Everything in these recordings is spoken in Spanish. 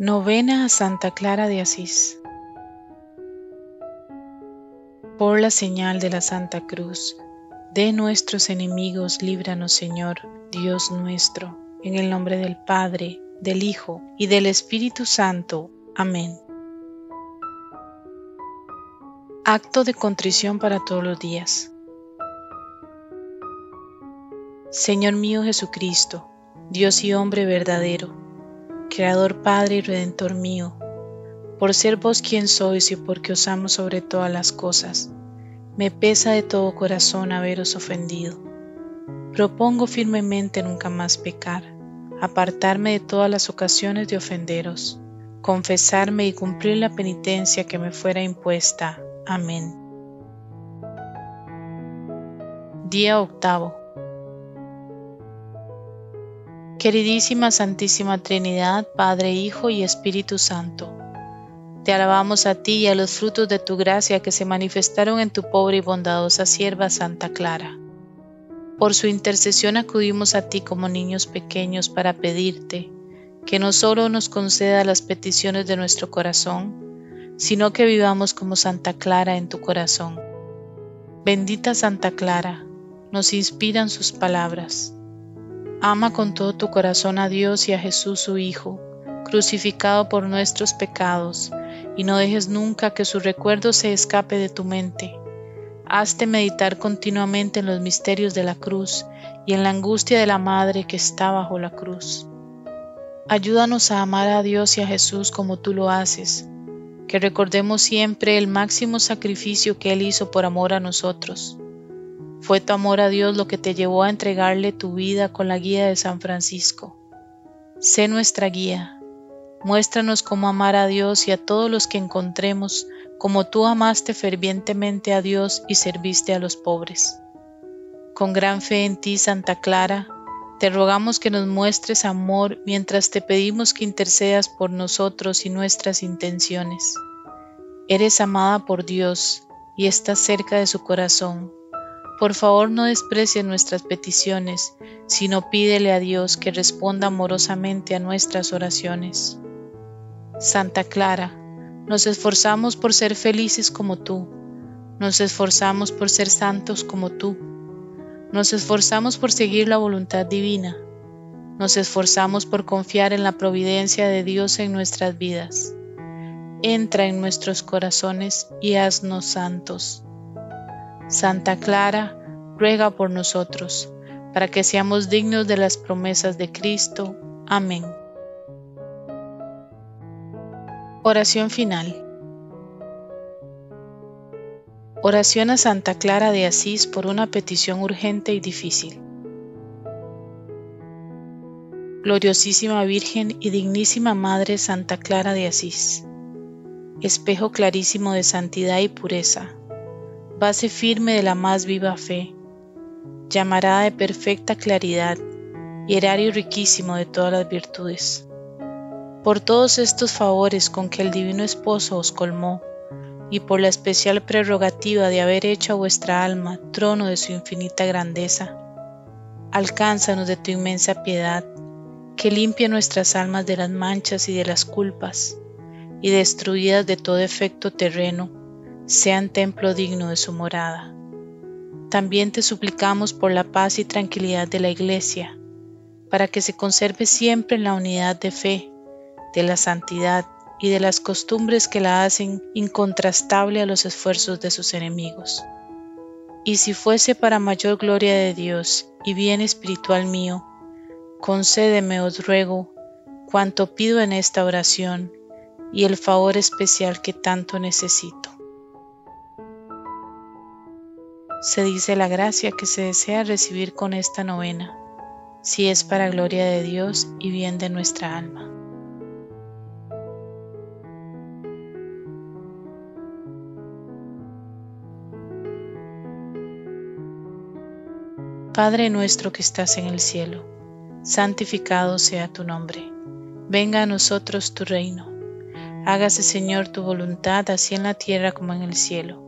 Novena a Santa Clara de Asís. Por la señal de la Santa Cruz, de nuestros enemigos, líbranos Señor, Dios nuestro, en el nombre del Padre, del Hijo y del Espíritu Santo. Amén. Acto de contrición para todos los días. Señor mío Jesucristo, Dios y hombre verdadero, Creador Padre y Redentor mío, por ser vos quien sois y porque os amo sobre todas las cosas, me pesa de todo corazón haberos ofendido. Propongo firmemente nunca más pecar, apartarme de todas las ocasiones de ofenderos, confesarme y cumplir la penitencia que me fuera impuesta. Amén. Día octavo. Queridísima Santísima Trinidad, Padre, Hijo y Espíritu Santo, te alabamos a ti y a los frutos de tu gracia que se manifestaron en tu pobre y bondadosa sierva Santa Clara. Por su intercesión acudimos a ti como niños pequeños para pedirte que no solo nos conceda las peticiones de nuestro corazón, sino que vivamos como Santa Clara en tu corazón. Bendita Santa Clara, nos inspiran sus palabras Ama con todo tu corazón a Dios y a Jesús su Hijo, crucificado por nuestros pecados, y no dejes nunca que su recuerdo se escape de tu mente. Hazte meditar continuamente en los misterios de la cruz y en la angustia de la Madre que está bajo la cruz. Ayúdanos a amar a Dios y a Jesús como tú lo haces, que recordemos siempre el máximo sacrificio que Él hizo por amor a nosotros fue tu amor a Dios lo que te llevó a entregarle tu vida con la guía de San Francisco. Sé nuestra guía. Muéstranos cómo amar a Dios y a todos los que encontremos, como tú amaste fervientemente a Dios y serviste a los pobres. Con gran fe en ti, Santa Clara, te rogamos que nos muestres amor mientras te pedimos que intercedas por nosotros y nuestras intenciones. Eres amada por Dios y estás cerca de su corazón. Por favor no desprecie nuestras peticiones, sino pídele a Dios que responda amorosamente a nuestras oraciones. Santa Clara, nos esforzamos por ser felices como tú, nos esforzamos por ser santos como tú, nos esforzamos por seguir la voluntad divina, nos esforzamos por confiar en la providencia de Dios en nuestras vidas. Entra en nuestros corazones y haznos santos. Santa Clara, ruega por nosotros, para que seamos dignos de las promesas de Cristo. Amén. Oración final. Oración a Santa Clara de Asís por una petición urgente y difícil. Gloriosísima Virgen y dignísima Madre Santa Clara de Asís, espejo clarísimo de santidad y pureza, base firme de la más viva fe, llamarada de perfecta claridad y erario riquísimo de todas las virtudes. Por todos estos favores con que el Divino Esposo os colmó, y por la especial prerrogativa de haber hecho a vuestra alma trono de su infinita grandeza, alcánzanos de tu inmensa piedad, que limpia nuestras almas de las manchas y de las culpas, y destruidas de todo efecto terreno, sean templo digno de su morada. También te suplicamos por la paz y tranquilidad de la Iglesia, para que se conserve siempre en la unidad de fe, de la santidad y de las costumbres que la hacen incontrastable a los esfuerzos de sus enemigos. Y si fuese para mayor gloria de Dios y bien espiritual mío, concédeme, os ruego, cuanto pido en esta oración y el favor especial que tanto necesito se dice la gracia que se desea recibir con esta novena, si es para gloria de Dios y bien de nuestra alma. Padre nuestro que estás en el cielo, santificado sea tu nombre. Venga a nosotros tu reino. Hágase Señor tu voluntad, así en la tierra como en el cielo.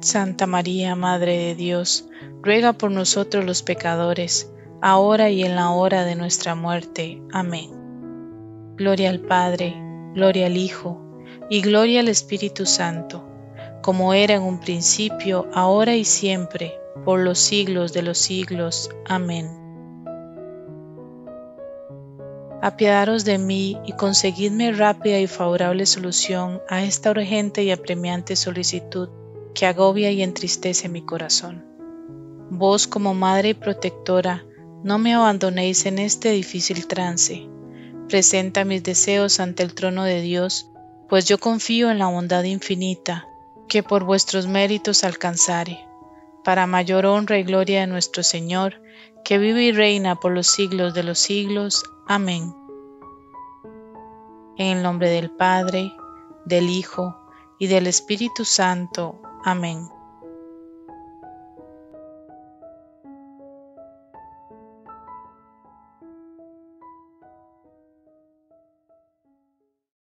Santa María, Madre de Dios, ruega por nosotros los pecadores, ahora y en la hora de nuestra muerte. Amén. Gloria al Padre, gloria al Hijo, y gloria al Espíritu Santo, como era en un principio, ahora y siempre, por los siglos de los siglos. Amén. Apiadaros de mí y conseguidme rápida y favorable solución a esta urgente y apremiante solicitud que agobia y entristece mi corazón. Vos como Madre y Protectora, no me abandonéis en este difícil trance. Presenta mis deseos ante el trono de Dios pues yo confío en la bondad infinita que por vuestros méritos alcanzare, para mayor honra y gloria de nuestro Señor, que vive y reina por los siglos de los siglos. Amén. En el nombre del Padre, del Hijo y del Espíritu Santo. Amén.